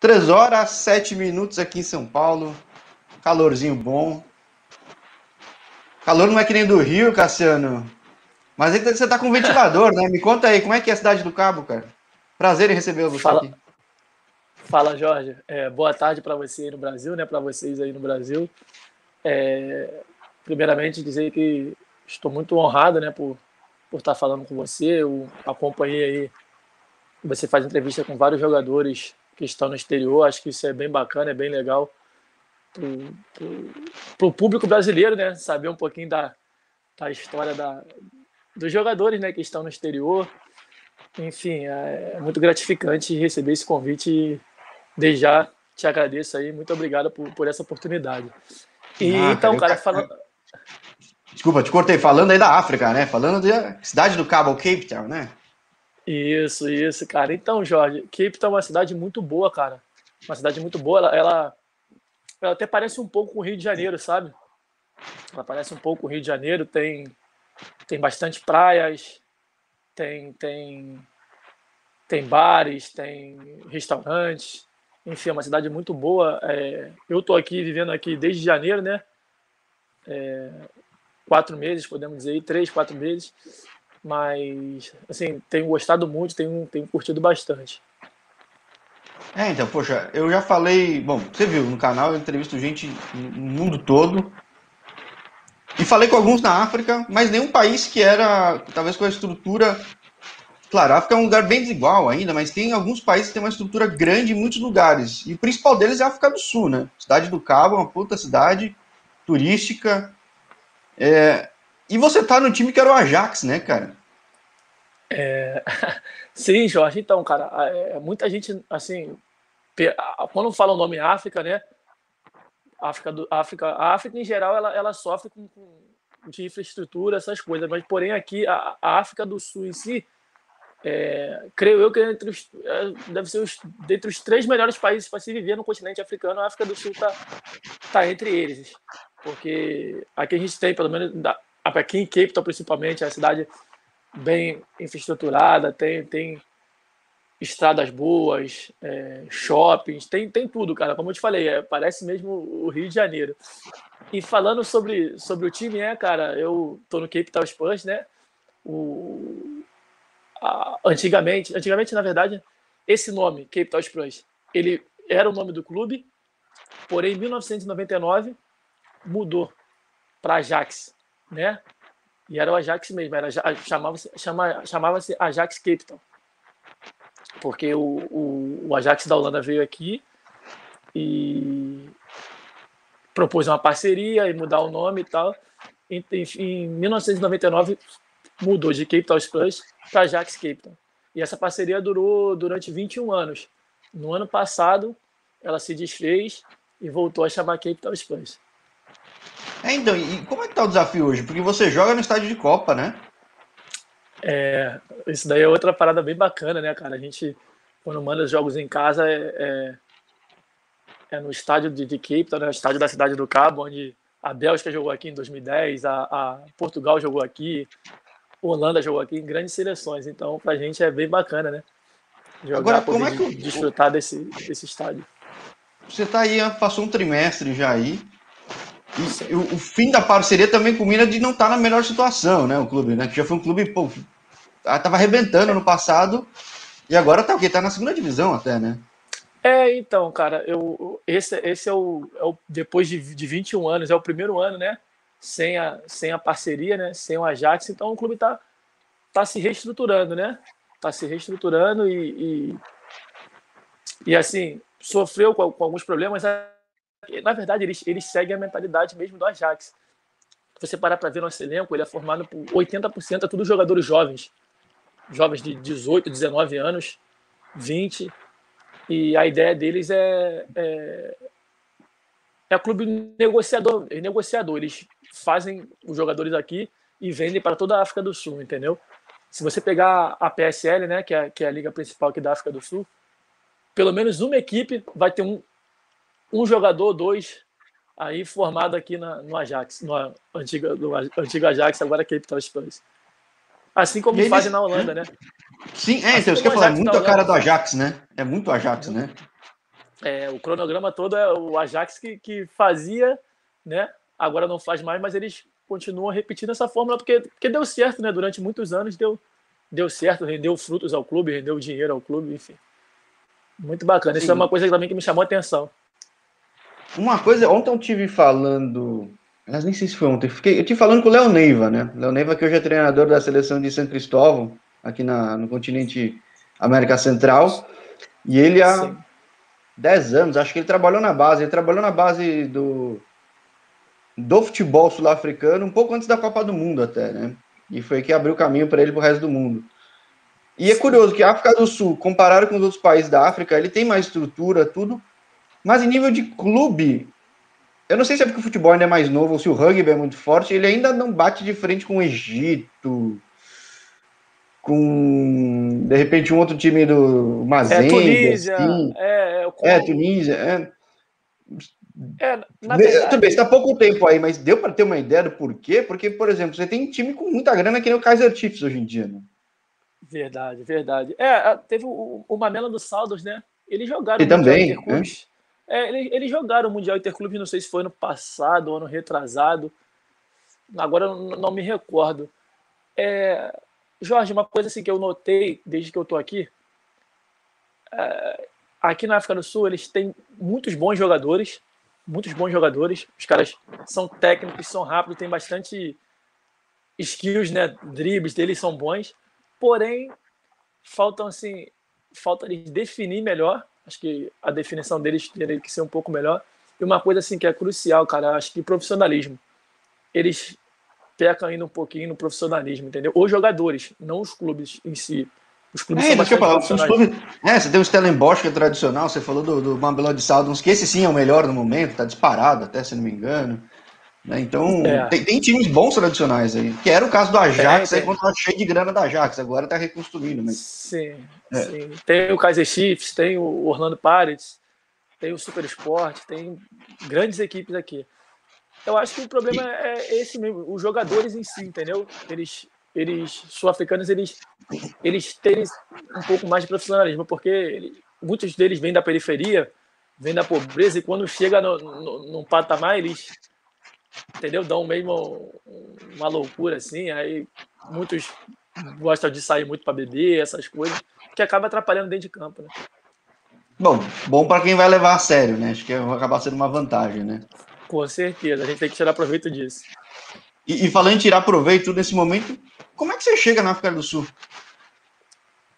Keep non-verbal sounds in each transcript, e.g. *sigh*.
3 horas, 7 minutos aqui em São Paulo. Calorzinho bom. Calor não é que nem do Rio, Cassiano. Mas você tá com ventilador, né? Me conta aí, como é que é a cidade do Cabo, cara? Prazer em receber você Fala. aqui. Fala, Jorge. É, boa tarde para você aí no Brasil, né? Para vocês aí no Brasil. É, primeiramente, dizer que estou muito honrado, né? Por, por estar falando com você. Eu acompanhei aí. Você faz entrevista com vários jogadores que estão no exterior. Acho que isso é bem bacana, é bem legal para o público brasileiro, né? Saber um pouquinho da, da história da, dos jogadores, né? Que estão no exterior. Enfim, é, é muito gratificante receber esse convite Desde já te agradeço aí, muito obrigado por, por essa oportunidade. E ah, então, cara, cara falando. Desculpa, te cortei. Falando aí da África, né? Falando da cidade do Cabo, Cape Town, né? Isso, isso, cara. Então, Jorge, Cape Town é uma cidade muito boa, cara. Uma cidade muito boa. Ela, ela, ela até parece um pouco o Rio de Janeiro, sabe? Ela parece um pouco o Rio de Janeiro. Tem, tem bastante praias, tem, tem, tem bares, tem restaurantes enfim, é uma cidade muito boa. É, eu estou aqui vivendo aqui desde janeiro, né? É, quatro meses, podemos dizer, três, quatro meses. Mas, assim, tenho gostado muito, tenho, tenho curtido bastante. É, então, poxa, eu já falei. Bom, você viu no canal, eu entrevisto gente no mundo todo. E falei com alguns na África, mas nenhum país que era, talvez com a estrutura Claro, a África é um lugar bem desigual ainda, mas tem alguns países que têm uma estrutura grande em muitos lugares. E o principal deles é a África do Sul, né? Cidade do Cabo uma puta cidade turística. É... E você tá no time que era o Ajax, né, cara? É... *laughs* Sim, Jorge. Então, cara, é, muita gente, assim, quando fala o nome África, né? África, do, África, a África em geral, ela, ela sofre com, com de infraestrutura, essas coisas. Mas, porém, aqui, a, a África do Sul em si, é, creio eu que entre os, é, deve ser os, dentre os três melhores países para se viver no continente africano, a África do Sul está tá entre eles. Porque aqui a gente tem, pelo menos aqui em Cape Town principalmente, é a cidade bem infraestruturada, tem, tem estradas boas, é, shoppings, tem, tem tudo, cara. Como eu te falei, é, parece mesmo o Rio de Janeiro. E falando sobre, sobre o time, é, cara, eu tô no Cape Town Spurs, né? O, antigamente, antigamente, na verdade, esse nome, Cape Town Spurs, ele era o nome do clube, porém, em 1999, mudou para Ajax, né? E era o Ajax mesmo, era, chamava-se chamava, chamava Ajax Cape Town. Porque o, o, o Ajax da Holanda veio aqui e propôs uma parceria e mudar o nome e tal. Em, em, em 1999 mudou de Cape Town Spurs para Ajax Cape Town. E essa parceria durou durante 21 anos. No ano passado, ela se desfez e voltou a chamar Cape Town Spurs. É, então, e como é que tá o desafio hoje? Porque você joga no estádio de Copa, né? É, isso daí é outra parada bem bacana, né, cara? A gente, quando manda os jogos em casa, é, é, é no estádio de, de Cape Town, né? no estádio da Cidade do Cabo, onde a Bélgica jogou aqui em 2010, a, a Portugal jogou aqui, Holanda jogou aqui em grandes seleções, então pra gente é bem bacana, né? Jogar, Agora, como é que desfrutar desse, desse estádio. Você tá aí, passou um trimestre já aí. O, o, fim da parceria também combina de não estar tá na melhor situação, né? O clube, né? Que já foi um clube, pô, tava arrebentando no passado e agora tá o quê? Tá na segunda divisão até, né? É, então, cara, eu, esse, esse é, o, é o. Depois de, de 21 anos, é o primeiro ano, né? sem a, sem a parceria, né? Sem o Ajax, então o clube está tá se reestruturando, né? Está se reestruturando e, e, e, assim, sofreu com, com, alguns problemas. Na verdade, eles, eles seguem a mentalidade mesmo do Ajax. Se você parar para ver nosso elenco, ele é formado por 80% é tudo jogadores jovens. Jovens de 18, 19 anos, 20. E a ideia deles é, é, é clube negociador, negociador. Eles fazem os jogadores aqui e vendem para toda a África do Sul, entendeu? Se você pegar a PSL, né, que é, que é a liga principal aqui da África do Sul, pelo menos uma equipe vai ter um, um jogador, dois, aí formado aqui na, no Ajax, no antigo, no antigo Ajax, agora Cape Town Spurs. Assim como eles, fazem na Holanda, né? Sim, é, assim então, que eu falar, é muito a cara do Ajax, né? É muito Ajax, né? É, o cronograma todo é o Ajax que, que fazia, né? Agora não faz mais, mas eles continuam repetindo essa fórmula porque, porque deu certo, né? Durante muitos anos deu, deu certo, rendeu frutos ao clube, rendeu dinheiro ao clube, enfim. Muito bacana. Sim. Isso é uma coisa também que me chamou a atenção. Uma coisa, ontem eu tive falando, mas nem sei se foi ontem, fiquei, eu tive falando com o Léo Neiva, né? Léo Neiva que hoje é treinador da seleção de São Cristóvão, aqui na, no continente América Central, e ele há Sim. 10 anos, acho que ele trabalhou na base, ele trabalhou na base do, do futebol sul-africano um pouco antes da Copa do Mundo até, né? E foi que abriu caminho para ele para o resto do mundo. E é curioso que a África do Sul, comparado com os outros países da África, ele tem mais estrutura, tudo, mas em nível de clube, eu não sei se é porque o futebol ainda é mais novo ou se o rugby é muito forte, ele ainda não bate de frente com o Egito, com de repente um outro time do Mazembe, é, Tunísia, assim. é, é, é, Tunísia, é. É, verdade... Tudo bem, está pouco tempo aí, mas deu para ter uma ideia do porquê? Porque, por exemplo, você tem time com muita grana que nem o Kaiser Chiefs hoje em dia, né? Verdade, verdade. É, teve o, o Mamela dos Saldos, né? Eles jogaram e também, é, eles, eles, jogaram o Mundial Interclubes, não sei se foi ano passado, ano retrasado. Agora não, me recordo. É, Jorge, uma coisa assim que eu notei desde que eu tô aqui, é, aqui na África do Sul eles têm muitos bons jogadores, muitos bons jogadores. Os caras são técnicos, são rápidos, têm bastante skills, né? Dribles deles são bons. Porém, faltam assim, falta definir melhor Acho que a definição deles teria que ser um pouco melhor. E uma coisa assim que é crucial, cara, acho que profissionalismo. Eles pecam ainda um pouquinho no profissionalismo, entendeu? Os jogadores, não os clubes em si. Os clubes é, são bastante falar, os clubes, é, você tem o Stellenbosch, que é tradicional, você falou do, do Babylon Saldons, que esse sim é o melhor no momento, tá disparado até, se não me engano. Né? Então, é. tem, tem, times bons tradicionais aí, que era o caso do Ajax, é, aí quando tá cheio de grana da Ajax, agora tá reconstruindo. Mas... Sim, é. sim. Tem o Kaiser Chiefs, tem o Orlando Pirates, tem o Super Sport, tem grandes equipes aqui. Eu acho que o problema e... é esse mesmo, os jogadores em si, entendeu? Eles, eles sul-africanos, eles, eles terem um pouco mais de profissionalismo, porque eles, muitos deles vêm da periferia, vêm da pobreza, e quando chega no, no, num patamar, eles entendeu? Dão mesmo uma loucura assim, aí muitos gostam de sair muito para beber, essas coisas, que acaba atrapalhando dentro de campo, né? Bom, bom para quem vai levar a sério, né? Acho que vai acabar sendo uma vantagem, né? Com certeza, a gente tem que tirar proveito disso. E, e falando em tirar proveito nesse momento, como é que você chega na África do Sul?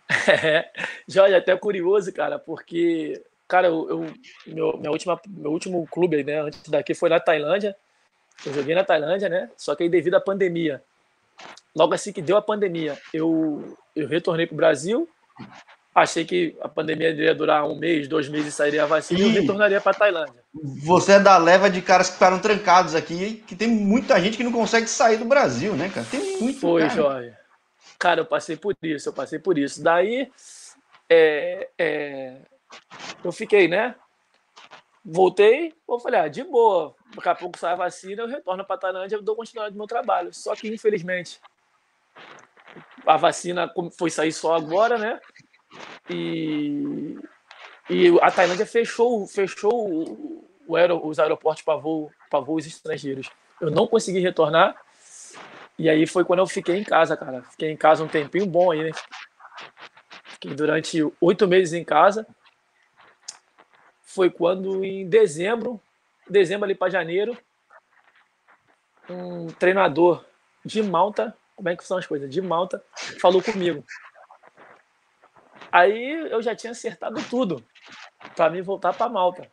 *laughs* É, Jorge, até curioso, cara, porque, cara, eu, eu meu, minha última, meu último clube, né, antes daqui foi na Tailândia, eu joguei na Tailândia, né? Só que aí devido à pandemia, logo assim que deu a pandemia, eu, eu retornei para o Brasil. Achei que a pandemia iria durar um mês, dois meses e sairia a vacina e eu retornaria para a Tailândia. Você é da leva de caras que ficaram trancados aqui, que tem muita gente que não consegue sair do Brasil, né, cara? Tem muito. Foi, cara. Jorge. Cara, eu passei por isso, eu passei por isso. Daí, é, é, eu fiquei, né? Voltei, eu falei, ah, de boa, daqui a pouco sai a vacina, eu retorno para a Tailândia e dou continuidade do meu trabalho. Só que, infelizmente, a vacina foi sair só agora, né? E, e a Tailândia fechou, fechou o aer, os aeroportos para voo, voos estrangeiros. Eu não consegui retornar. E aí foi quando eu fiquei em casa, cara. Fiquei em casa um tempinho bom aí, né? Fiquei durante oito meses em casa foi quando em dezembro, dezembro ali para janeiro, um treinador de Malta, como é que são as coisas? De Malta, falou comigo. Aí eu já tinha acertado tudo para mim voltar para Malta.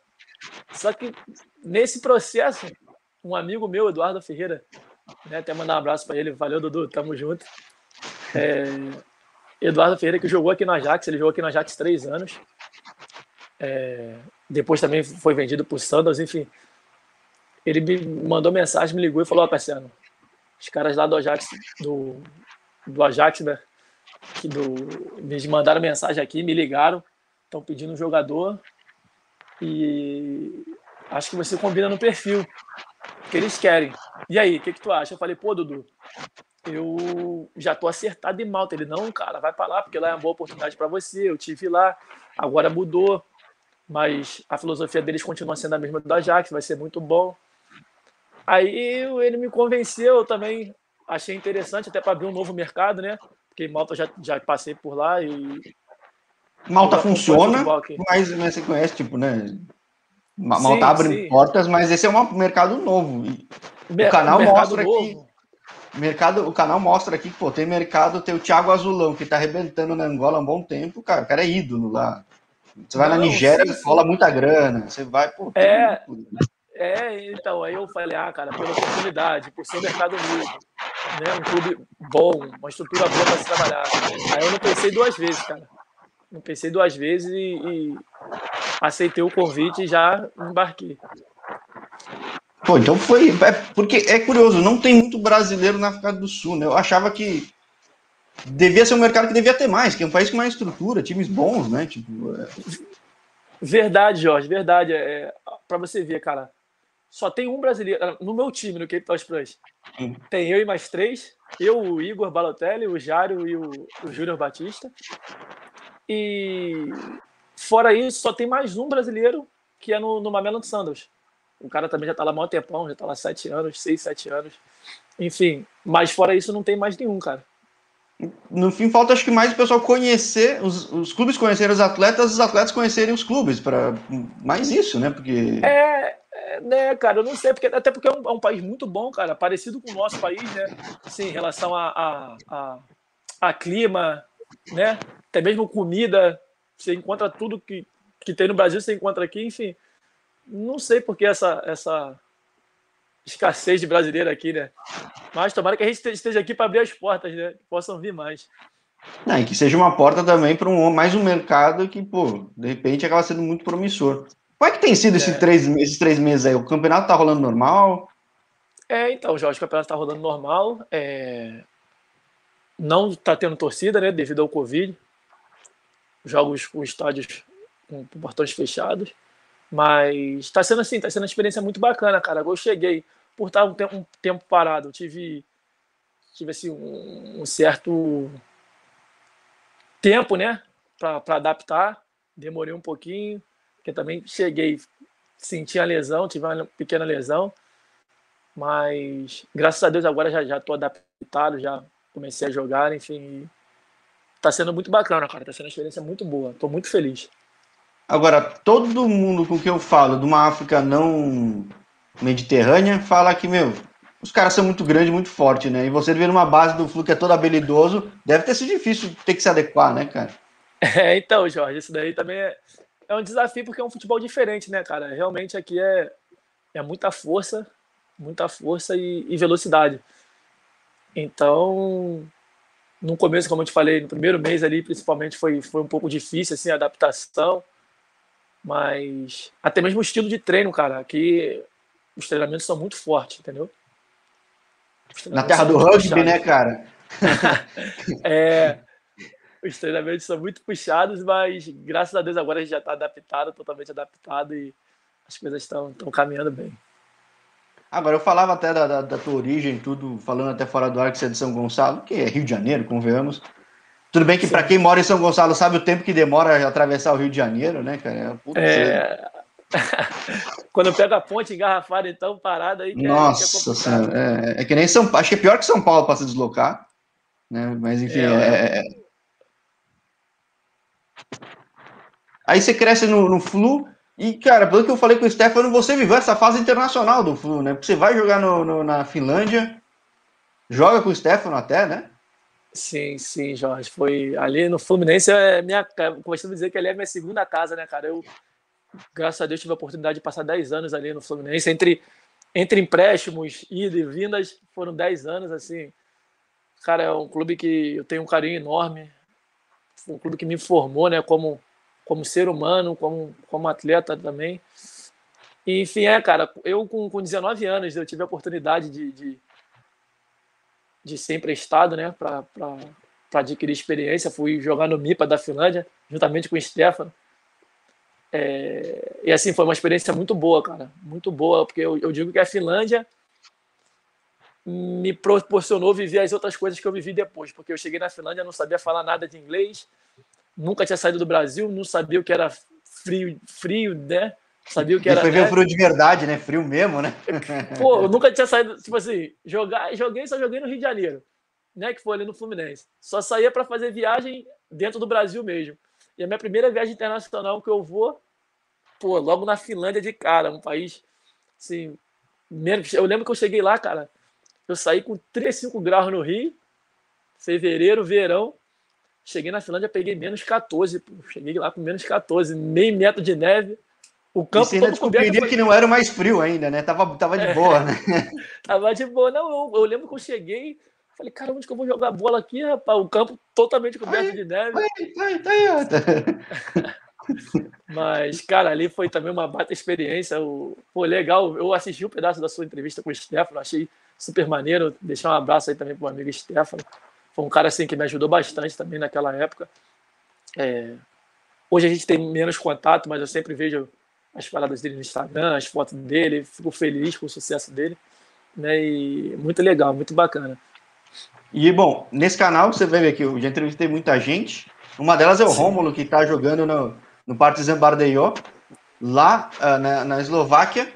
Só que nesse processo, um amigo meu, Eduardo Ferreira, né, até mandar um abraço para ele, valeu Dudu, tamo junto. É, Eduardo Ferreira que jogou aqui no Ajax, ele jogou aqui no Ajax três anos. É, depois também foi vendido para o Sandals, enfim. Ele me mandou mensagem, me ligou e falou: Ó, oh, os caras lá do Ajax, do, do Ajax, né? Que do, me mandaram mensagem aqui, me ligaram, estão pedindo um jogador e acho que você combina no perfil que eles querem. E aí, o que, que tu acha? Eu falei, pô, Dudu, eu já tô acertado em Malta. Ele, não, cara, vai para lá, porque lá é uma boa oportunidade para você. Eu tive lá, agora mudou mas a filosofia deles continua sendo a mesma do Ajax, vai ser muito bom. Aí ele me convenceu, eu também achei interessante, até para abrir um novo mercado, né? Porque Malta já, já passei por lá e. Malta funciona, mas, mas você conhece, tipo, né? Malta sim, abre sim. portas, mas esse é um mercado novo. o canal mostra novo. que. Mercado, o canal mostra aqui que pô, tem mercado, tem o Thiago Azulão, que tá arrebentando na Angola há um bom tempo, cara. O cara é ídolo lá. Você vai Não, na Nigéria, sim, rola muita grana. Você vai, pô. É, né? é, então, aí eu falei, ah, cara, pela oportunidade, por ser um mercado novo, né? Um clube bom, uma estrutura boa para se trabalhar. Aí eu não pensei duas vezes, cara. Não pensei duas vezes e, e aceitei o convite e já embarquei. Pô, então foi. É, porque é curioso, não tem muito brasileiro na África do Sul, né? Eu achava que devia ser um mercado que devia ter mais, que é um país com mais estrutura, times bons, né? Tipo, é... Verdade, Jorge, verdade. É, para você ver, cara, só tem um brasileiro no meu time, no Cape Town. Hum. Tem eu e mais três. Eu, o Igor Balotelli, o Jário e o, o Júnior Batista. E fora isso, só tem mais um brasileiro que é no, no Mamelon Sandals. O cara também já tá lá há maior tempão, já tá lá sete anos, seis, sete anos. Enfim, mas fora isso não tem mais nenhum, cara. No fim, falta acho que mais o pessoal conhecer, os, os clubes conhecerem os atletas, os atletas conhecerem os clubes, para mais isso, né? Porque. É, é, né, cara, eu não sei, porque, até porque é um, é um, país muito bom, cara, parecido com o nosso país, né? Assim, em relação a, a, a, a clima, né? Até mesmo comida, você encontra tudo que, que tem no Brasil, você encontra aqui, enfim. Não sei por que essa, essa escassez de brasileiro aqui, né? Mas tomara que a gente esteja aqui para abrir as portas, né? Que possam vir mais. Não, e que seja uma porta também para um, mais um mercado que, pô, de repente acaba sendo muito promissor. Como é que tem sido é. esses, três, esses três meses aí? O campeonato tá rolando normal? É, então, Jorge, o campeonato tá rolando normal. É... Não tá tendo torcida, né? Devido ao Covid jogos com estádios com portões fechados. Mas está sendo assim, está sendo uma experiência muito bacana, cara. Eu cheguei, por estar um tempo, um tempo parado, tive, tive assim, um, um certo tempo, né, para adaptar. Demorei um pouquinho, porque também cheguei, senti a lesão, tive uma pequena lesão, mas graças a Deus agora já já estou adaptado, já comecei a jogar, enfim, tá sendo muito bacana, cara. Tá sendo uma experiência muito boa. Tô muito feliz. Agora, todo mundo com quem eu falo de uma África não mediterrânea fala que, meu, os caras são muito grandes, muito fortes, né? E você ver numa base do Flu que é todo habilidoso, deve ter sido difícil ter que se adequar, né, cara? *laughs* É, então, Jorge, isso daí também é, é um desafio porque é um futebol diferente, né, cara? Realmente aqui é, é muita força, muita força e, e velocidade. Então, no começo, como eu te falei, no primeiro mês ali, principalmente, foi, foi um pouco difícil, assim, a adaptação. Mas até mesmo o estilo de treino, cara, que os treinamentos são muito fortes, entendeu? Na terra do rugby, puxados. né, cara? *laughs* é, os treinamentos são muito puxados, mas graças a Deus agora a gente já está adaptado, totalmente adaptado e as coisas estão caminhando bem. Agora, eu falava até da, da, da, tua origem, tudo, falando até fora do ar que você é de São Gonçalo, que é Rio de Janeiro, convenhamos. Tudo bem que para quem mora em São Gonçalo sabe o tempo que demora a atravessar o Rio de Janeiro, né, cara? É... é. *laughs* Quando eu pego a ponte engarrafada, então, parada aí. Que Nossa é, é, é, que nem São Paulo. Acho que é pior que São Paulo para se deslocar. Né? Mas, enfim, é, é, é, Aí você cresce no, no Flu, e, cara, pelo que eu falei com o Stefano, você viveu essa fase internacional do Flu, né? Porque você vai jogar no, no, na Finlândia, joga com o Stefano até, né? Sim, sim, Jorge. Foi ali no Fluminense, é minha, costumo dizer que ali é minha segunda casa, né, cara? Eu, graças a Deus, tive a oportunidade de passar 10 anos ali no Fluminense. Entre, entre empréstimos, ida e vindas, foram 10 anos, assim. Cara, é um clube que eu tenho um carinho enorme. Foi um clube que me formou, né, como como ser humano, como, como atleta também. E, enfim, é, cara, eu com, com 19 anos eu tive a oportunidade de, de, de ser emprestado, né, para adquirir experiência. Fui jogar no MIPA da Finlândia, juntamente com o Stefano. É, e assim, foi uma experiência muito boa, cara, muito boa, porque eu, eu digo que a Finlândia me proporcionou viver as outras coisas que eu vivi depois, porque eu cheguei na Finlândia, não sabia falar nada de inglês, nunca tinha saído do Brasil, não sabia o que era frio, frio, né? Sabia o que era. Foi ver o frio de verdade, né? Frio mesmo, né? Pô, eu nunca tinha saído, tipo assim, jogar, joguei, só joguei no Rio de Janeiro, né? Que foi ali no Fluminense. Só saía para fazer viagem dentro do Brasil mesmo. E a minha primeira viagem internacional que eu vou, pô, logo na Finlândia de cara, um país, assim, menos. Eu lembro que eu cheguei lá, cara, eu saí com 3, 5 graus no Rio, fevereiro, verão. Cheguei na Finlândia, peguei menos 14, pô. cheguei lá com menos 14, meio metro de neve o campo e você ainda descobriria que não era mais frio ainda, né? Tava, tava de é, boa, né? *laughs* tava de boa. Não, eu, eu, lembro que eu cheguei, falei, cara, onde que eu vou jogar bola aqui, rapaz? O campo totalmente coberto de neve. Aí, aí, aí, *laughs* Mas, cara, ali foi também uma bata experiência. O, pô, legal. Eu assisti um pedaço da sua entrevista com o Stefano, achei super maneiro. Deixar um abraço aí também pro amigo Stefano. Foi um cara assim que me ajudou bastante também naquela época. É... Hoje a gente tem menos contato, mas eu sempre vejo as paradas dele no Instagram, as fotos dele, fico feliz com o sucesso dele, né? E muito legal, muito bacana. E bom, nesse canal você vai ver que eu já entrevistei muita gente. Uma delas é o Sim. Rômulo, que está jogando no, no Partizan Bardejó, lá uh, na, na, Eslováquia.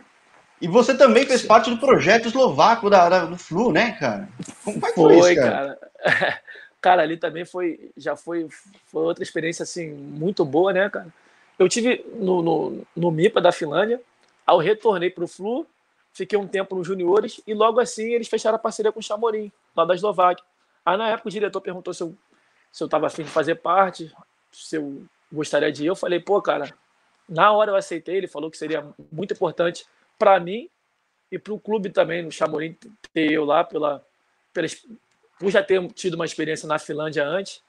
E você também fez Sim. parte do projeto eslovaco da, da, do Flu, né, cara? Como foi, foi isso, cara? cara? *laughs* cara? ali também foi, já foi, foi outra experiência assim muito boa, né, cara? Eu tive no, no, no MIPA da Finlândia, ao retornei para o Flu, fiquei um tempo nos juniores e logo assim eles fecharam a parceria com o Chamorim, lá da Eslováquia. Aí na época o diretor perguntou se eu estava afim de fazer parte, se eu gostaria de ir. Eu falei, pô, cara, na hora eu aceitei. Ele falou que seria muito importante para mim e para o clube também, no Chamorim, ter eu lá, pela, pela, por já ter tido uma experiência na Finlândia antes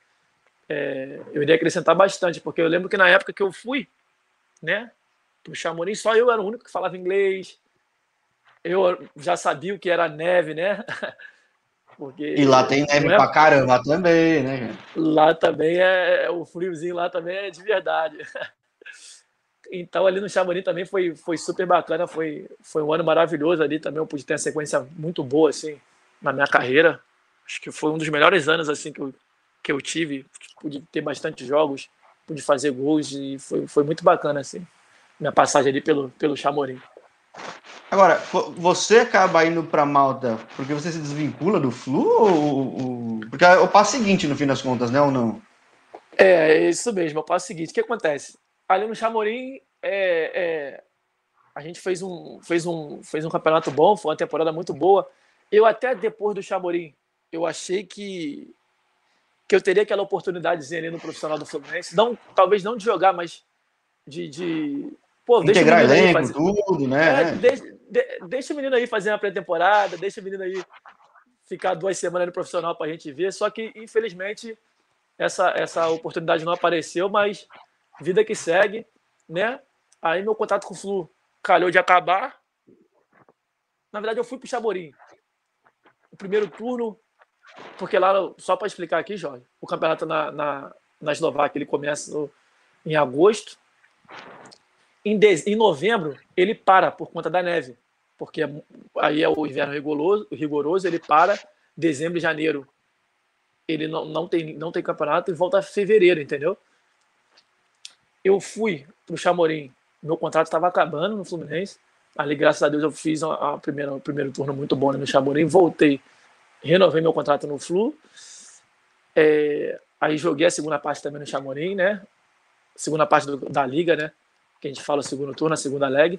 é, eu iria acrescentar bastante, porque eu lembro que na época que eu fui, né, pro Chamonix, só eu era o único que falava inglês. Eu já sabia o que era neve, né? *laughs* Porque e lá tem neve é... pra caramba também, né? Lá também é, é o friozinho lá também é de verdade. *laughs* Então ali no Chamonix também foi, foi super bacana, foi, foi um ano maravilhoso ali também, eu pude ter uma sequência muito boa assim na minha carreira. Acho que foi um dos melhores anos assim que eu, que eu tive, pude ter bastante jogos, pude fazer gols e foi, foi muito bacana assim, minha passagem ali pelo, pelo Chamorim. Agora, você acaba indo para Malta porque você se desvincula do Flu ou, porque é o passo seguinte no fim das contas, né ou não? É, é isso mesmo, é o passo seguinte. O que acontece? Ali no Chamorim, é, é, a gente fez um, fez, um, fez um campeonato bom, foi uma temporada muito boa. Eu até depois do Chamorim, eu achei que que eu teria aquela oportunidadezinha ali no profissional do Fluminense, não, talvez não de jogar, mas de, de pô, integrar elenco, fazer... tudo, né? É, deixa, de, deixa o menino aí fazer uma pré-temporada, deixa o menino aí ficar duas semanas no profissional para a gente ver. Só que infelizmente essa essa oportunidade não apareceu, mas vida que segue, né? Aí meu contato com o Flu calhou de acabar. Na verdade, eu fui para o Chaborim. O primeiro turno, porque lá, só para explicar aqui, Jorge, o campeonato na, na, na Eslováquia ele começa no, em agosto. Em, de, em novembro, ele para por conta da neve, porque aí é o inverno rigoroso, rigoroso ele para dezembro e janeiro. Ele não, não, tem, não tem campeonato e volta a fevereiro, entendeu? Eu fui para o Chamorim, meu contrato estava acabando no Fluminense. Ali, graças a Deus, eu fiz a, a o primeiro turno muito bom no Chamorim, voltei renovei meu contrato no Flu. É, aí joguei a segunda parte também no Chamonix, né? Segunda parte do, da liga, né? Que a gente fala o segundo turno, a segunda leg.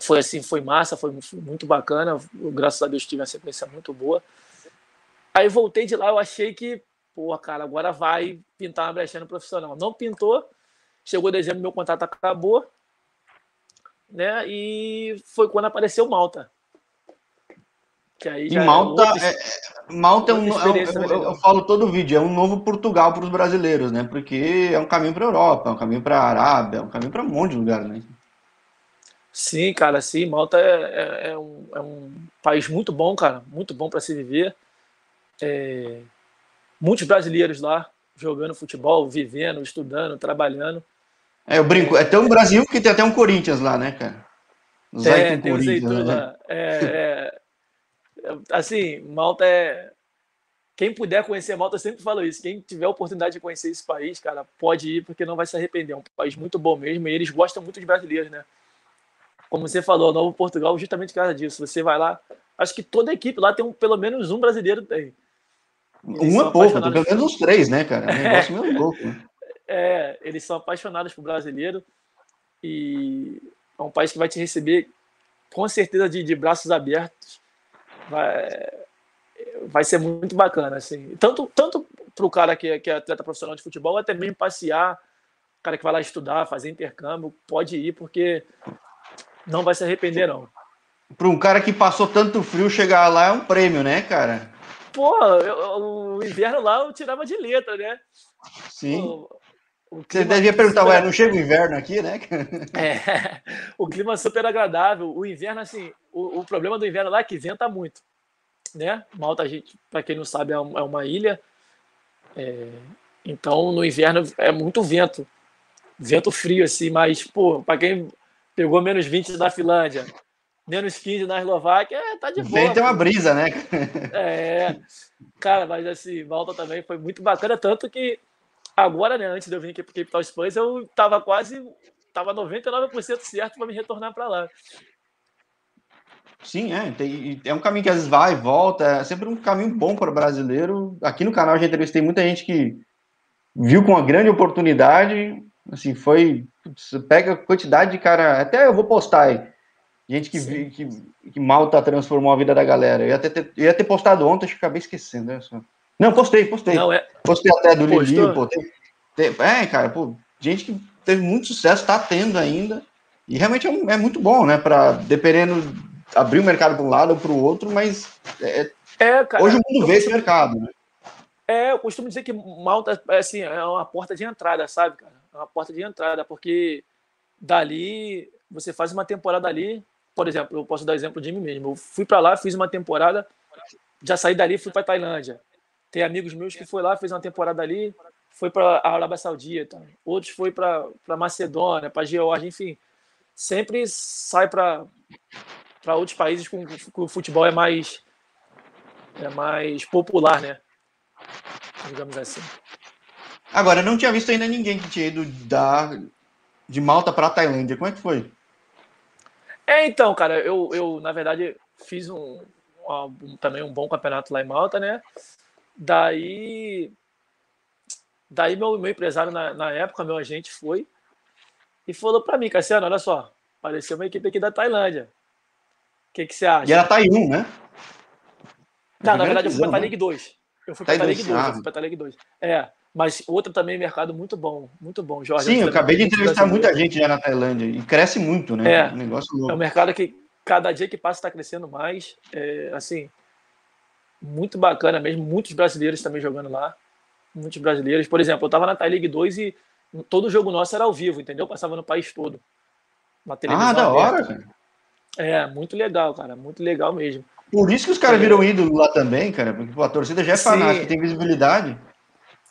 Foi assim, foi massa, foi muito bacana. Graças a Deus tive uma sequência muito boa. Aí voltei de lá, eu achei que, pô, cara, agora vai pintar uma brechinha no profissional. Não pintou. Chegou dezembro, meu contrato acabou. Né? E foi quando apareceu Malta. Que aí e Malta é, é, Malta é um, é um eu, falo todo vídeo, é um novo Portugal para os brasileiros, né? Porque é um caminho para a Europa, é um caminho para a Arábia, é um caminho para um monte de lugar, né? Sim, cara, sim. Malta é, é, é um, é um país muito bom, cara, muito bom para se viver. É, muitos brasileiros lá jogando futebol, vivendo, estudando, trabalhando. É, eu brinco. É até um Brasil que tem até um Corinthians lá, né, cara? é, tem o Zaitu né? lá. É, é, assim, Malta é, quem puder conhecer Malta, eu sempre falo isso. Quem tiver a oportunidade de conhecer esse país, cara, pode ir, porque não vai se arrepender. É um país muito bom mesmo. E eles gostam muito de brasileiros, né? Como você falou, Novo Portugal, justamente por causa disso. Você vai lá, acho que toda equipe lá tem um, pelo menos um brasileiro tem. um é pouco, pelo menos uns três, né, cara? É um negócio é. meio *laughs* louco. Né? É, eles são apaixonados por brasileiro e é um país que vai te receber com certeza de, de braços abertos. Vai, vai ser muito bacana, assim. Tanto, tanto para o cara que, que é atleta profissional de futebol, até mesmo passear, cara que vai lá estudar, fazer intercâmbio, pode ir, porque não vai se arrepender, não. Para um cara que passou tanto frio, chegar lá é um prêmio, né, cara? Pô, eu, o inverno lá eu tirava de letra, né? Sim. Pô, você devia perguntar, super... ué, não chega o inverno aqui, né? *laughs* é, o clima é super agradável. O inverno, assim, o, o problema do inverno lá é que venta muito né? Malta, gente, para quem não sabe, é uma é ilha. É, então, no inverno é muito vento, vento frio assim, mas pô, para quem pegou menos 20 na Finlândia, menos 15 na Eslováquia, é, tá de boa. Vento é uma brisa, né? É, cara, mas assim, Malta também foi muito bacana, tanto que agora, né, antes de eu vir aqui para Cape Town Spurs, eu tava quase, tava 99% certo para me retornar para lá. Sim, é. Tem, é um caminho que às vezes vai e volta. É sempre um caminho bom para o brasileiro. Aqui no canal já entrevistei muita gente que viu com uma grande oportunidade. Assim, foi. Você pega a quantidade de cara. Até eu vou postar aí. Gente que, vi, que, que Malta transformou a vida da galera. Eu ia ter, eu ia ter postado ontem, acho que acabei esquecendo. Né? Não, postei, postei. Não, é... Postei até do Lili, pô. Tem, tem, é, cara, pô, gente que teve muito sucesso, tá tendo ainda. E realmente é, é muito bom, né? Para dependendo abrir o mercado para um lado ou para o outro, mas é, é, cara, hoje o mundo vê esse mercado, né? É, eu costumo dizer que Malta é, assim, é uma porta de entrada, sabe, cara? É uma porta de entrada, porque dali você faz uma temporada ali, por exemplo, eu posso dar exemplo de mim mesmo. Eu fui para lá, fiz uma temporada, já saí dali e fui para Tailândia. Tem amigos meus que foi lá, fez uma temporada ali, foi para a Arábia Saudita, outros foi para Macedônia, para Geórgia, enfim. Sempre sai para para outros países com, com o futebol é mais é mais popular, né? Digamos assim. Agora, não tinha visto ainda ninguém que tinha ido da, de Malta para Tailândia. Como é que foi? É, então, cara, eu, eu na verdade fiz um, um, também um bom campeonato lá em Malta, né? Daí, daí meu, meu empresário na, na época, meu agente foi e falou para mim, Cassiano, olha só, apareceu uma equipe aqui da Tailândia que, que você acha? E ela tá em um, né? Não, na verdade, eu fui para a League 2. Eu fui para a League 2, eu fui para a League 2. É, mas outra também, mercado muito bom, muito bom, Jorge. Sim, eu acabei de entrevistar muita gente já na Tailândia e cresce muito, né? É, um negócio louco. é um mercado que cada dia que passa está crescendo mais. É, assim, muito bacana mesmo. Muitos brasileiros também jogando lá. Muitos brasileiros. Por exemplo, eu estava na Thai League 2 e todo jogo nosso era ao vivo, entendeu? Passava no país todo. Na televisão. Ah, da hora, cara. É, muito legal, cara, muito legal mesmo. Por isso que os caras viram ídolo lá também, cara, porque a torcida já é fanática, tem visibilidade.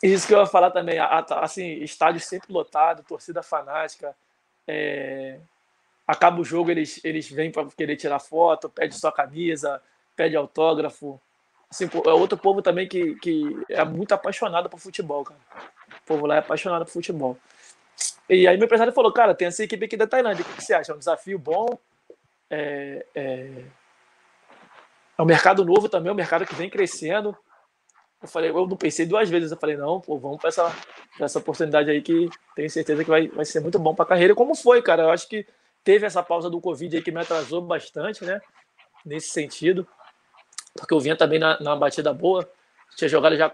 Isso que eu ia falar também, assim, estádio sempre lotado, torcida fanática. É... Acaba o jogo, eles, eles vêm para querer tirar foto, pede sua camisa, pede autógrafo. Assim, é outro povo também que, que é muito apaixonado por futebol, cara. O povo lá é apaixonado por futebol. E aí meu empresário falou, cara, tem essa equipe aqui da Tailândia, o que você acha? É um desafio bom, é, é, é um mercado novo também, é um mercado que vem crescendo. Eu falei, eu não pensei duas vezes, eu falei, não, pô, vamos para essa, essa oportunidade aí que tenho certeza que vai, vai ser muito bom para a carreira. Como foi, cara? Eu acho que teve essa pausa do Covid aí que me atrasou bastante, né? Nesse sentido. Porque eu vinha também na, na batida boa. Tinha jogado já.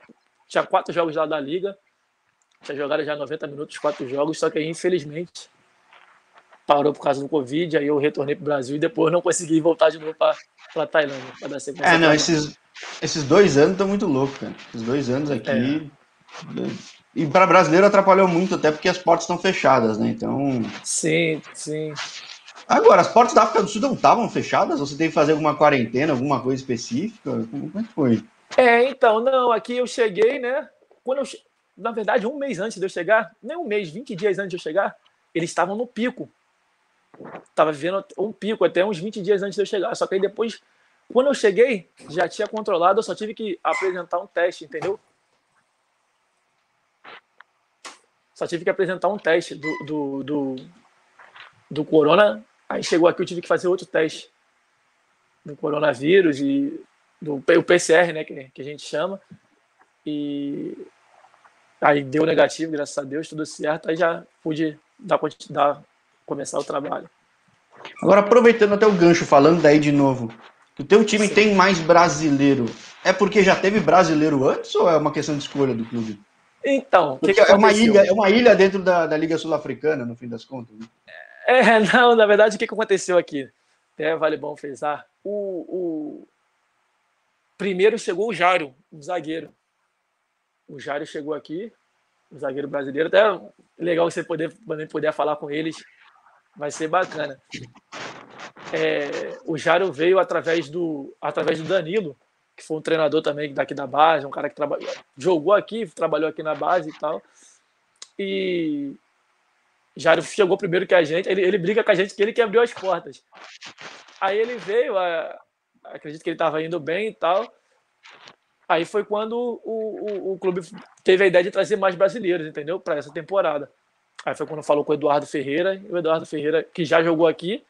Tinha quatro jogos lá da Liga. Tinha jogado já 90 minutos, quatro jogos, só que aí, infelizmente, parou por causa do Covid, aí eu retornei para o Brasil e depois não consegui voltar de novo para a Tailândia. Pra dar sequência é, não, esses, esses dois anos estão muito loucos, cara. Esses dois anos aqui. É. E para brasileiro atrapalhou muito, até porque as portas estão fechadas, né? Então. Sim, sim. Agora, as portas da África do Sul não estavam fechadas? Você teve que fazer alguma quarentena, alguma coisa específica? Como é que foi? É, então, não, aqui eu cheguei, né? Quando eu, na verdade, um mês antes de eu chegar, nem um mês, 20 dias antes de eu chegar, eles estavam no pico Tava vivendo um pico até uns 20 dias antes de eu chegar. Só que aí depois Quando eu cheguei, já tinha controlado, eu só tive que apresentar um teste, entendeu? Só tive que apresentar um teste do, do, do, do corona. Aí chegou aqui, eu tive que fazer outro teste do coronavírus e do o PCR, né, que, que a gente chama. E aí deu negativo, graças a Deus, tudo certo. Aí já pude dar, dar começar o trabalho. Agora, aproveitando até o gancho, falando daí de novo, o teu time Sim. tem mais brasileiro. É porque já teve brasileiro antes ou é uma questão de escolha do clube? Então, que que é, uma ilha, é uma ilha dentro da, da Liga Sul-Africana, no fim das contas. Né? É, *laughs* não, na verdade, o que, que aconteceu aqui? É, vale bom frisar. O, o... Primeiro chegou o Jário, o zagueiro. O Jário chegou aqui, o zagueiro brasileiro. Até legal você poder, poder falar com eles vai ser bacana. É, o Jário veio através do, através do Danilo, que foi um treinador também daqui da base, um cara que jogou aqui, trabalhou aqui na base e tal. E Jário chegou primeiro que a gente, ele, ele briga com a gente que ele que abriu as portas. Aí ele veio, a, acredito que ele estava indo bem e tal. Aí foi quando o, o, o clube teve a ideia de trazer mais brasileiros, entendeu? Para essa temporada. Aí foi quando falou com o Eduardo Ferreira, e o Eduardo Ferreira, que já jogou aqui,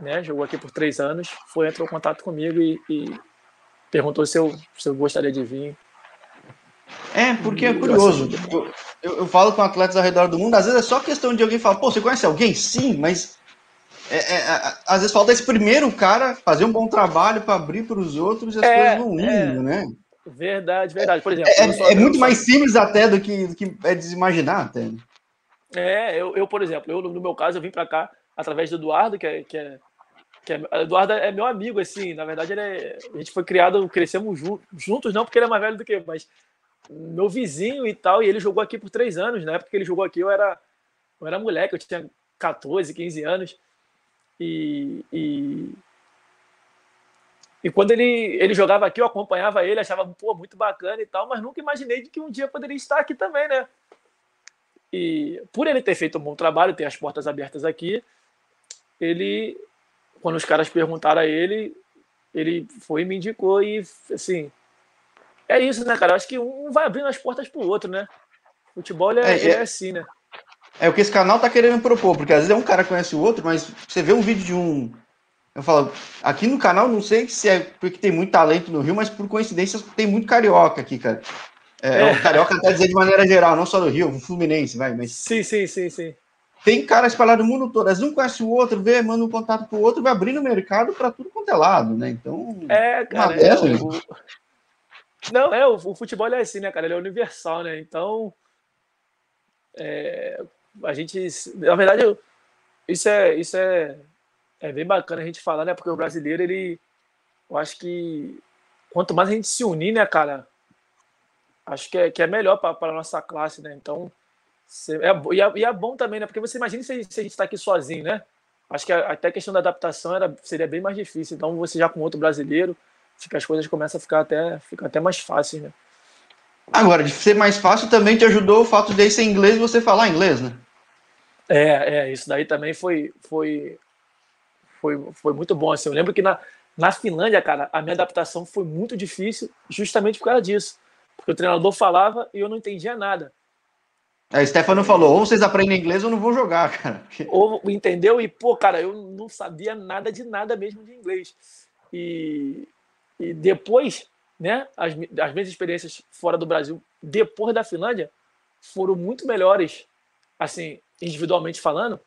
né? Jogou aqui por três anos, foi, entrou em contato comigo e, e perguntou se eu, se eu gostaria de vir. É, porque é curioso. Eu, eu, falo com atletas ao redor do mundo, às vezes é só questão de alguém falar, pô, você conhece alguém? Sim, mas é, é, é às vezes falta esse primeiro cara fazer um bom trabalho para abrir para os outros e as é, coisas vão indo, é. né? Verdade, verdade. Por exemplo, é, é muito mais simples até do que, do que é desimaginar, até. É, eu, eu, por exemplo, eu, no meu caso, eu vim para cá através do Eduardo, que é, que é, que é. Eduardo é meu amigo, assim, na verdade, ele é, a gente foi criado, crescemos juntos, não porque ele é mais velho do que eu, mas meu vizinho e tal, e ele jogou aqui por três anos. Na época que ele jogou aqui, eu era, eu era moleque, eu tinha 14, 15 anos. E, e, e quando ele, ele jogava aqui, eu acompanhava ele, achava pô, muito bacana e tal, mas nunca imaginei que um dia poderia estar aqui também, né? E por ele ter feito um bom trabalho, ter as portas abertas aqui, ele, quando os caras perguntaram a ele, ele foi e me indicou e, assim, é isso, né, cara? Eu acho que um vai abrindo as portas pro outro, né? O futebol é, é, é assim, né? É o que esse canal tá querendo propor, porque às vezes é um cara conhece o outro, mas você vê um vídeo de um. Eu falo, aqui no canal, não sei se é porque tem muito talento no Rio, mas por coincidência tem muito carioca aqui, cara. É, é. O carioca até dizer de maneira geral, não só do Rio, o Fluminense, vai, mas. Sim, sim, sim, sim. Tem cara espalhado no mundo todo, vezes um conhece o outro, vê, manda um contato pro outro, vai abrindo o mercado para tudo quanto é lado, né? Então. É, cara. É, o... Não, é, o, o, futebol é assim, né, cara? Ele é universal, né? Então. É, a gente. Na verdade, eu, isso é. Isso é, é bem bacana a gente falar, né? Porque o brasileiro, ele. Eu acho que quanto mais a gente se unir, né, cara? Acho que é, que é melhor para a nossa classe, né? Então, é, e, é, e é bom também, né? Porque você imagina se, se a gente está aqui sozinho, né? Acho que até a questão da adaptação era, seria bem mais difícil. Então, você já com outro brasileiro, fica, as coisas começam a ficar até, fica até mais fáceis, né? Agora, de ser mais fácil também te ajudou o fato de ser inglês e você falar inglês, né? É, é, isso daí também foi, foi, foi, foi muito bom. Assim. Eu lembro que na, na Finlândia, cara, a minha adaptação foi muito difícil justamente por causa disso. Porque o treinador falava e eu não entendia nada. A Stefano falou: ou vocês aprendem inglês ou não vou jogar, cara. Ou entendeu? E, pô, cara, eu não sabia nada de nada mesmo de inglês. E, e depois, né, as, as minhas experiências fora do Brasil, depois da Finlândia, foram muito melhores, assim, individualmente falando,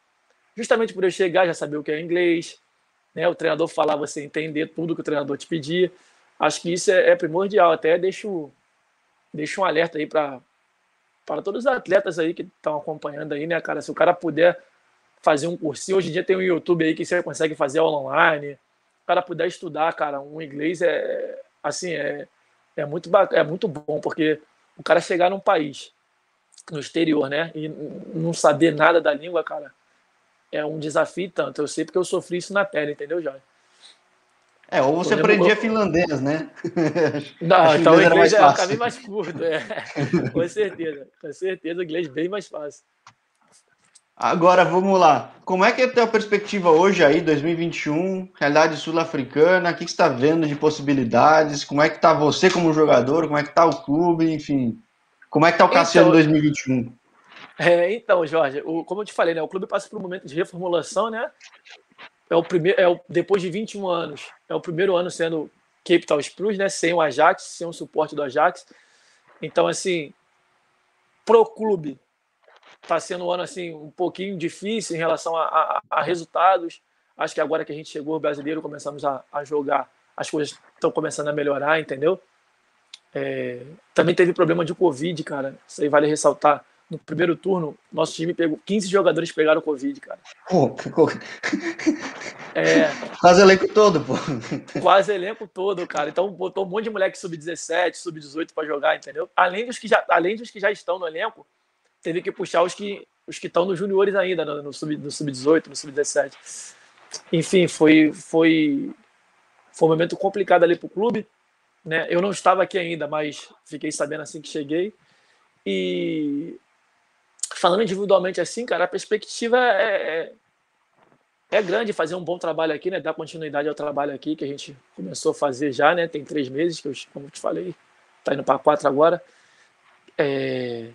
justamente por eu chegar, já saber o que é inglês, né, o treinador falar, você entender tudo que o treinador te pedia. Acho que isso é, é primordial. Até deixo deixa um alerta aí para para todos os atletas aí que estão acompanhando aí, né, cara? Se o cara puder fazer um cursinho, hoje em dia tem um YouTube aí que você consegue fazer aula online. O cara puder estudar, cara, um inglês é assim, é, é muito é muito bom, porque o cara chegar num país no exterior, né, e não saber nada da língua, cara, é um desafio tanto. Eu sei porque eu sofri isso na pele, entendeu, Jorge? É, ou você aprendia finlandês, né? *laughs* Não, então o inglês é o caminho mais curto, é. *laughs* com certeza, com certeza, o inglês bem mais fácil. Agora vamos lá. Como é que é a tua perspectiva hoje aí, 2021, realidade sul-africana? O que, você está vendo de possibilidades? Como é que está você como jogador? Como é que está o clube? Enfim, como é que está o Cassiano então, 2021? É, então, Jorge, o, como eu te falei, né, o clube passa por um momento de reformulação, né? É o primeiro, é o, depois de 21 anos, é o primeiro ano sendo Cape Town Spurs, né? Sem o Ajax, sem o suporte do Ajax. Então, assim, pro clube está sendo um ano assim um pouquinho difícil em relação a, a, a, resultados. Acho que agora que a gente chegou o brasileiro, começamos a, a jogar, as coisas estão começando a melhorar, entendeu? É, também teve problema de Covid, cara. Isso aí vale ressaltar. No primeiro turno, nosso time pegou 15 jogadores pegaram Covid, cara. Pô, ficou. *laughs* É, quase elenco todo, pô. Quase elenco todo, cara. Então botou um monte de moleque sub-17, sub-18 para jogar, entendeu? Além dos, que já, além dos que já estão no elenco, teve que puxar os que os que estão nos juniores ainda, no, no sub-18, no sub-17. Sub Enfim, foi, foi, foi um momento complicado ali para o clube. Né? Eu não estava aqui ainda, mas fiquei sabendo assim que cheguei. E falando individualmente assim, cara, a perspectiva é, é, é grande fazer um bom trabalho aqui, né? Dar continuidade ao trabalho aqui que a gente começou a fazer já, né? Tem três meses que eu, como eu te falei, tá indo para quatro agora. É,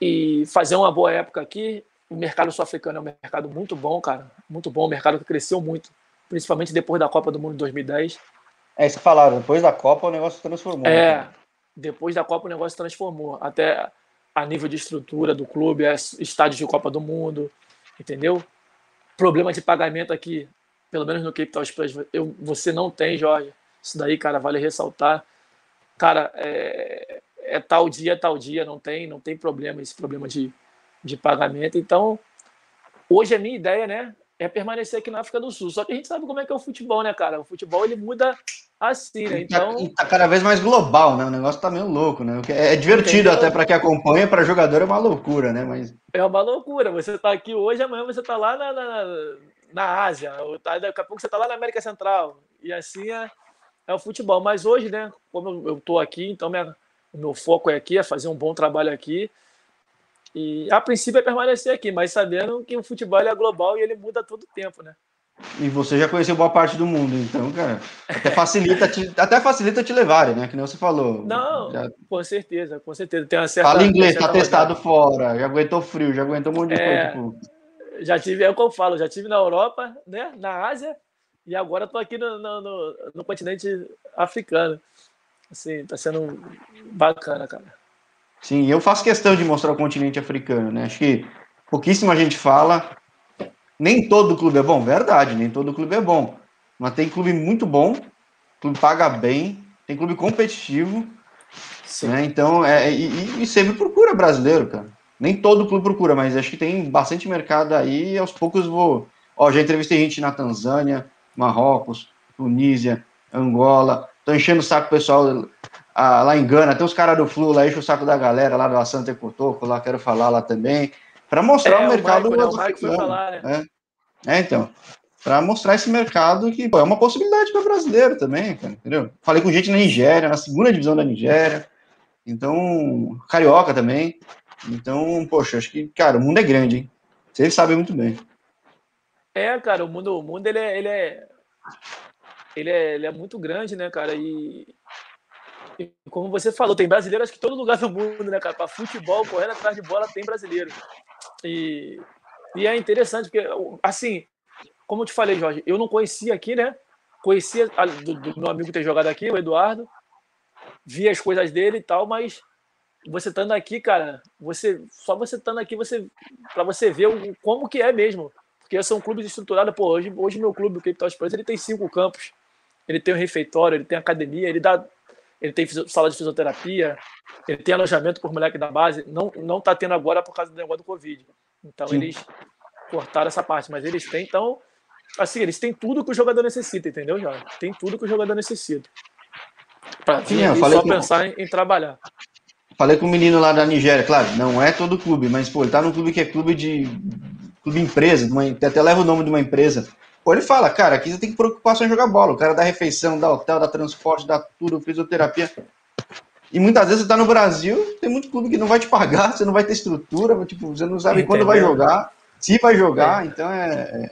e fazer uma boa época aqui. O mercado sul-africano é um mercado muito bom, cara. Muito bom, um mercado que cresceu muito, principalmente depois da Copa do Mundo de 2010. É isso que falaram, depois da Copa o negócio se transformou. É, né? depois da Copa o negócio se transformou. Até a nível de estrutura do clube, é estádio de Copa do Mundo, entendeu? Problema de pagamento aqui, pelo menos no Capital Express, eu, você não tem, Jorge. Isso daí, cara, vale ressaltar. Cara, é, é tal dia, tal dia, não tem, não tem problema esse problema de, de pagamento. Então, hoje a minha ideia, né, é permanecer aqui na África do Sul. Só que a gente sabe como é que é o futebol, né, cara? O futebol ele muda assim, né? Então, e tá, tá cada vez mais global, né? O negócio tá meio louco, né? É, é divertido Entendeu? até para quem acompanha, para jogador é uma loucura, né? Mas é uma loucura. Você tá aqui hoje, amanhã você tá lá na, na, na Ásia, ou tá, daqui a pouco você tá lá na América Central. E assim é, é o futebol. Mas hoje, né, como eu tô aqui, então minha o meu foco é aqui, é fazer um bom trabalho aqui. E a princípio é permanecer aqui, mas sabendo que o futebol é global e ele muda todo o tempo, né? E você já conheceu boa parte do mundo, então, cara, até facilita te, até facilita te levarem, né? Que nem você falou. Não, já... com certeza, com certeza. Tem uma certa, Fala inglês, tá testado fora, já aguentou frio, já aguentou um monte de é, coisa. Tipo... Já tive, é o que eu falo, já tive na Europa, né? Na Ásia, e agora tô aqui no, no, no, no continente africano. Assim, tá sendo bacana, cara. Sim, eu faço questão de mostrar o continente africano, né? Acho que pouquíssima gente fala. Nem todo clube é bom, verdade, nem todo clube é bom. Mas tem clube muito bom, clube paga bem, tem clube competitivo. Né? Então, é, e, e sempre procura brasileiro, cara. Nem todo clube procura, mas acho que tem bastante mercado aí e aos poucos vou. Ó, já entrevistei gente na Tanzânia, Marrocos, Tunísia, Angola, Tô enchendo o saco pessoal ah, lá em Gana. Tem os caras do Flu lá, enche o saco da galera lá do Assante Cotoco, lá quero falar lá também. Para mostrar é, o mercado. O Marco, né? o foi falar, né? é. é, então. Para mostrar esse mercado que pô, é uma possibilidade para brasileiro também, cara, entendeu? Falei com gente na Nigéria, na segunda divisão da Nigéria. Então, carioca também. Então, poxa, acho que, cara, o mundo é grande, hein? Vocês sabem muito bem. É, cara, o mundo, o mundo ele é, ele é ele é, ele é muito grande, né, cara? E, e, como você falou, tem brasileiro acho que todo lugar do mundo, né, cara? Para futebol, correndo atrás de bola, tem brasileiro. E, e é interessante, porque, assim, como eu te falei, Jorge, eu não conhecia aqui, né? Conhecia do, do meu amigo ter jogado aqui, o Eduardo, via as coisas dele e tal, mas você estando aqui, cara, você só você estando aqui, você para você ver o, como que é mesmo, porque são clubes estruturados. Pô, hoje, hoje meu clube, o Cape Town ele tem cinco campos ele tem um refeitório, ele tem academia, ele dá, ele tem sala de fisioterapia, ele tem alojamento por moleque da base. Não, não tá tendo agora por causa do negócio do Covid. Então Sim. eles cortaram essa parte, mas eles têm, então, assim, eles têm tudo que o jogador necessita, entendeu, Jorge? Tem tudo que o jogador necessita. Falei só com... pensar em, em trabalhar. Falei com o menino lá da Nigéria, claro, não é todo clube, mas pô, ele tá num clube que é clube de clube empresa, uma, até leva o nome de uma empresa Pô, ele fala, cara, aqui você tem que preocupação em jogar bola. O cara dá refeição, dá hotel, dá transporte, dá tudo, fisioterapia. E muitas vezes você tá no Brasil, tem muito clube que não vai te pagar, você não vai ter estrutura, tipo, você não sabe Entendeu? quando vai jogar, se vai jogar, é. então é, é,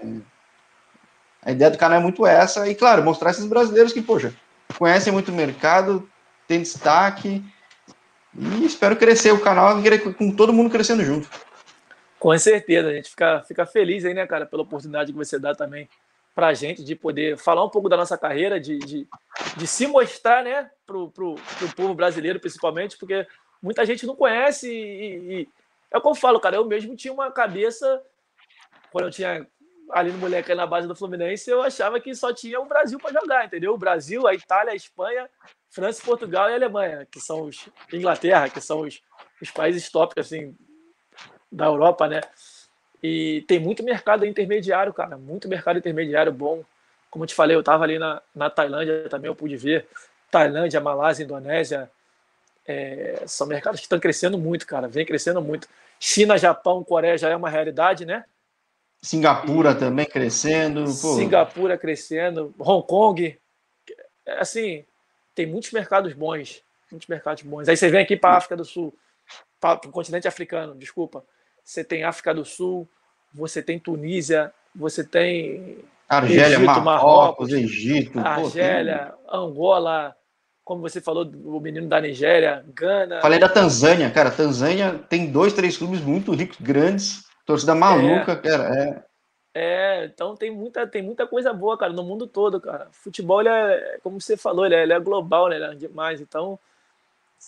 A ideia do canal é muito essa, e claro, mostrar esses brasileiros que, poxa, conhecem muito o mercado, tem destaque, e espero crescer o canal com todo mundo crescendo junto. Com certeza, a gente fica, fica feliz aí, né, cara, pela oportunidade que você dá também para a gente de poder falar um pouco da nossa carreira, de, de, de se mostrar né, para o povo brasileiro, principalmente, porque muita gente não conhece e, e, é o que eu falo, cara. Eu mesmo tinha uma cabeça, quando eu tinha ali no moleque na base do Fluminense, eu achava que só tinha o Brasil para jogar, entendeu? O Brasil, a Itália, a Espanha, França, Portugal e a Alemanha, que são os Inglaterra, que são os, os países top assim da Europa, né? E tem muito mercado intermediário, cara, muito mercado intermediário bom. Como eu te falei, eu estava ali na, na Tailândia também, eu pude ver. Tailândia, Malásia, Indonésia, é, são mercados que estão crescendo muito, cara, vem crescendo muito. China, Japão, Coreia já é uma realidade, né? Singapura e, também crescendo. Pô. Singapura crescendo, Hong Kong. Assim, tem muitos mercados bons. Muitos mercados bons. Aí você vem aqui para a África do Sul, para o continente africano, desculpa você tem África do Sul, você tem Tunísia, você tem Argélia, Egito, Marrocos, Marrocos, Egito, Argélia, pô, Angola, como você falou, o menino da Nigéria, Gana. Falei da Tanzânia, cara. Tanzânia tem dois, três clubes muito ricos, grandes, torcida maluca, é. cara. É. É, então tem muita, tem muita coisa boa, cara, no mundo todo, cara. Futebol, ele é, como você falou, ele é, ele é global, né? Ele é demais. Então,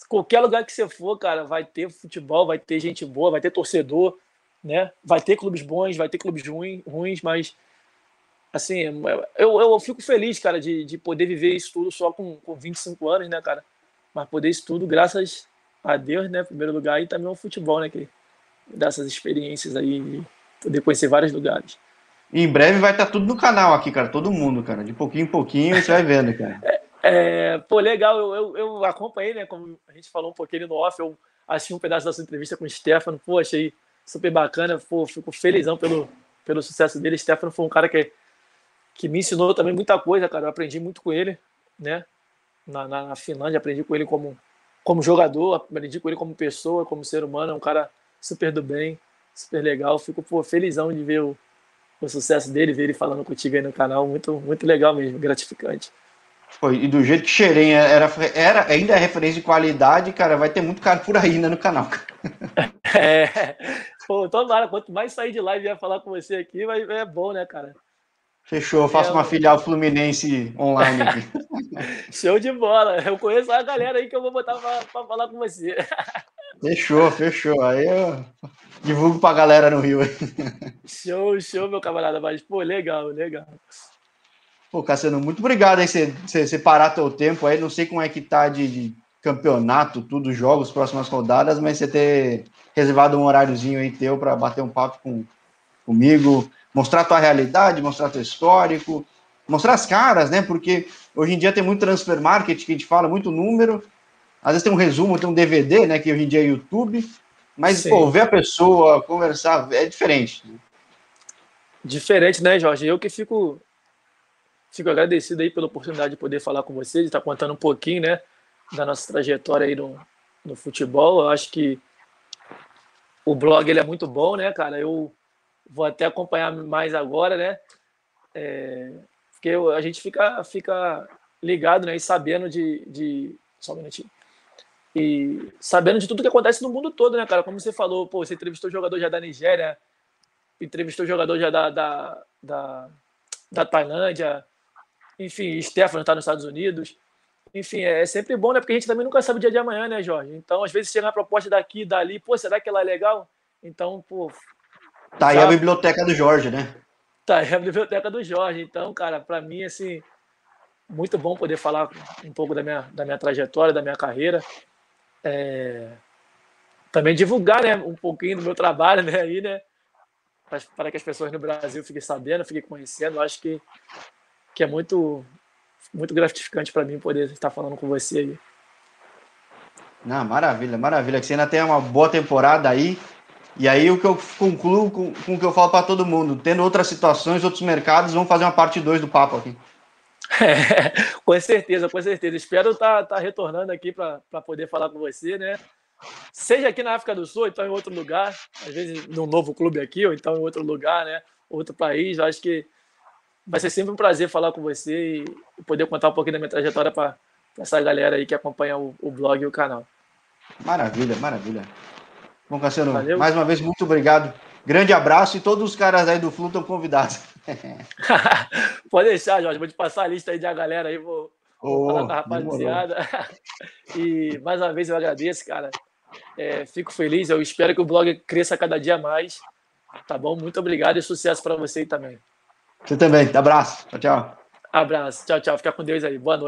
qualquer lugar que você for, cara, vai ter futebol, vai ter gente boa, vai ter torcedor, né? Vai ter clubes bons, vai ter clubes ruins, ruins mas assim, eu, eu fico feliz, cara, de, de poder viver isso tudo só com, com 25 anos, né, cara? Mas poder isso tudo, graças a Deus, né, em primeiro lugar, e também ao futebol, né, que dá essas experiências aí, poder conhecer vários lugares. E em breve vai estar tudo no canal aqui, cara, todo mundo, cara, de pouquinho em pouquinho você vai vendo, cara. É, é, pô, legal, eu, eu, eu, acompanhei, né? Como a gente falou um pouquinho no off, eu assisti um pedaço da sua entrevista com o Stefano, pô, achei super bacana, pô, fico felizão pelo, pelo sucesso dele. Stefano foi um cara que, que me ensinou também muita coisa, cara. Eu aprendi muito com ele, né? Na, na, na Finlândia, aprendi com ele como, como jogador, aprendi com ele como pessoa, como ser humano. É um cara super do bem, super legal. Fico pô, felizão de ver o, o sucesso dele, ver ele falando contigo aí no canal. Muito, muito legal mesmo, gratificante. Foi, e do jeito que Xerém era, era, ainda é referência de qualidade, cara, vai ter muito cara por aí né, no canal. *laughs* É, pô, tomara, quanto mais sair de live e vier falar com você aqui, vai, é bom, né, cara? Fechou, faço é, uma filial Fluminense online aqui. *laughs* Show de bola, eu conheço a galera aí que eu vou botar pra, pra falar com você. *laughs* Fechou, fechou, aí eu divulgo pra galera no Rio. Show, show, meu camarada, mas, pô, legal, legal. Pô, Cassiano, muito obrigado aí você, separar teu tempo aí. Não sei como é que tá de, de campeonato, tudo, jogos, próximas rodadas, mas você ter reservado um horáriozinho aí teu para bater um papo com, comigo, mostrar tua realidade, mostrar teu histórico, mostrar as caras, né? Porque hoje em dia tem muito transfer market que a gente fala, muito número. Às vezes tem um resumo, tem um DVD, né? Que hoje em dia é YouTube. Mas, Sim. pô, ver a pessoa, conversar, é diferente. Diferente, né, Jorge? Eu que fico Fico agradecido aí pela oportunidade de poder falar com vocês, de estar contando um pouquinho, né, da nossa trajetória aí no, no futebol. Eu acho que o blog ele é muito bom, né, cara? Eu vou até acompanhar mais agora, né? É, porque a gente fica, fica ligado, né, e sabendo de, de só um minutinho. E sabendo de tudo que acontece no mundo todo, né, cara? Como você falou, pô, você entrevistou jogador já da Nigéria, entrevistou jogador já da, da, da, da Tailândia, enfim, Stefano está nos Estados Unidos. Enfim, é, é sempre bom, né? Porque a gente também nunca sabe o dia de amanhã, né, Jorge? Então, às vezes, chega uma proposta daqui, dali, pô, será que ela é legal? Então, pô. Tá aí a biblioteca do Jorge, né? Tá aí a biblioteca do Jorge. Então, cara, para mim, assim, muito bom poder falar um pouco da minha, da minha trajetória, da minha carreira. É... Também divulgar, né, um pouquinho do meu trabalho, né, aí, né? Para que as pessoas no Brasil fiquem sabendo, fiquem conhecendo. Eu acho que que é muito, muito gratificante para mim poder estar falando com você aí. Não, maravilha, maravilha. Que você ainda tem uma boa temporada aí. E aí o que eu concluo com, com o que eu falo para todo mundo, tendo outras situações, outros mercados, vamos fazer uma parte 2 do papo aqui. É, *laughs* com certeza, com certeza. Espero estar tá, tá retornando aqui para poder falar com você, né? Seja aqui na África do Sul, ou então em outro lugar, às vezes num novo clube aqui, ou então em outro lugar, né? Outro país. Eu acho que vai ser sempre um prazer falar com você e poder contar um pouquinho da minha trajetória para essa galera aí que acompanha o, o blog e o canal. Maravilha, maravilha. Bom, Cassiano, Valeu. mais uma vez, muito obrigado. Grande abraço e todos os caras aí do Flu estão convidados. *laughs* Pode deixar, Jorge. Vou te passar a lista aí da galera aí, vou, oh, falar com a rapaziada. *laughs* e mais uma vez eu agradeço, cara. É, fico feliz. Eu espero que o blog cresça cada dia mais. Tá bom? Muito obrigado e sucesso para você também. Você também. Abraço. Tchau, tchau. Abraço. Tchau, tchau. Fica com Deus aí. Boa noite.